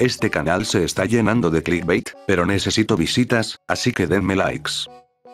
Este canal se está llenando de clickbait, pero necesito visitas, así que denme likes.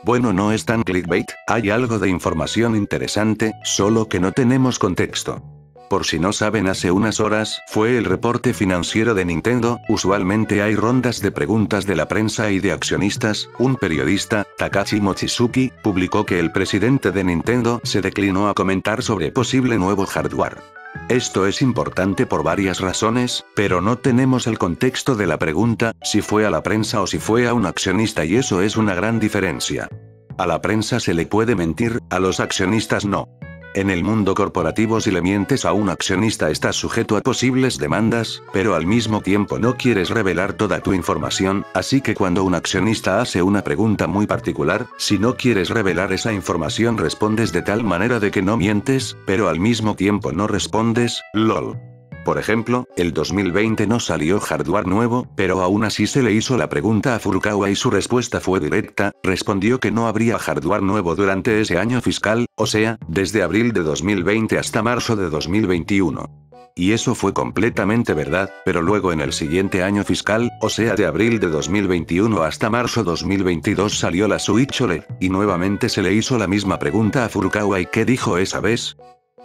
Bueno no es tan clickbait, hay algo de información interesante, solo que no tenemos contexto. Por si no saben hace unas horas, fue el reporte financiero de Nintendo, usualmente hay rondas de preguntas de la prensa y de accionistas, un periodista, Takashi Mochizuki, publicó que el presidente de Nintendo se declinó a comentar sobre posible nuevo hardware. Esto es importante por varias razones, pero no tenemos el contexto de la pregunta, si fue a la prensa o si fue a un accionista y eso es una gran diferencia. A la prensa se le puede mentir, a los accionistas no. En el mundo corporativo si le mientes a un accionista estás sujeto a posibles demandas, pero al mismo tiempo no quieres revelar toda tu información, así que cuando un accionista hace una pregunta muy particular, si no quieres revelar esa información respondes de tal manera de que no mientes, pero al mismo tiempo no respondes, lol. Por ejemplo, el 2020 no salió hardware nuevo, pero aún así se le hizo la pregunta a Furukawa y su respuesta fue directa, respondió que no habría hardware nuevo durante ese año fiscal, o sea, desde abril de 2020 hasta marzo de 2021. Y eso fue completamente verdad, pero luego en el siguiente año fiscal, o sea de abril de 2021 hasta marzo 2022 salió la Switch OLED, y nuevamente se le hizo la misma pregunta a Furukawa y ¿qué dijo esa vez?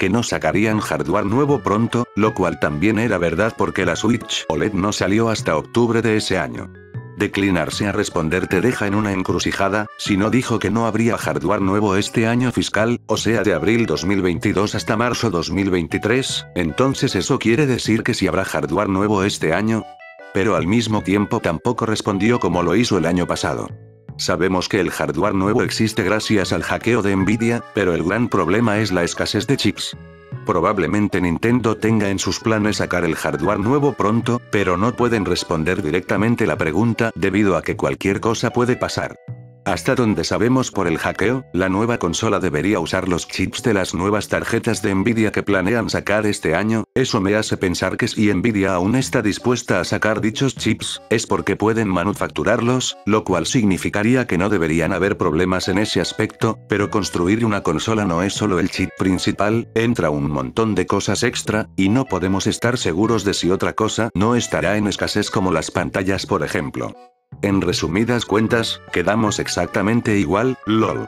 Que no sacarían hardware nuevo pronto, lo cual también era verdad porque la Switch OLED no salió hasta octubre de ese año. Declinarse a responder te deja en una encrucijada, si no dijo que no habría hardware nuevo este año fiscal, o sea de abril 2022 hasta marzo 2023, entonces eso quiere decir que si habrá hardware nuevo este año. Pero al mismo tiempo tampoco respondió como lo hizo el año pasado. Sabemos que el hardware nuevo existe gracias al hackeo de Nvidia, pero el gran problema es la escasez de chips. Probablemente Nintendo tenga en sus planes sacar el hardware nuevo pronto, pero no pueden responder directamente la pregunta debido a que cualquier cosa puede pasar. Hasta donde sabemos por el hackeo, la nueva consola debería usar los chips de las nuevas tarjetas de Nvidia que planean sacar este año, eso me hace pensar que si Nvidia aún está dispuesta a sacar dichos chips, es porque pueden manufacturarlos, lo cual significaría que no deberían haber problemas en ese aspecto, pero construir una consola no es solo el chip principal, entra un montón de cosas extra, y no podemos estar seguros de si otra cosa no estará en escasez como las pantallas por ejemplo. En resumidas cuentas, quedamos exactamente igual, lol.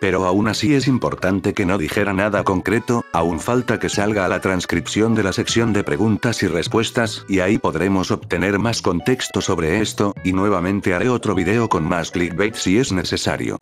Pero aún así es importante que no dijera nada concreto, aún falta que salga a la transcripción de la sección de preguntas y respuestas, y ahí podremos obtener más contexto sobre esto, y nuevamente haré otro video con más clickbait si es necesario.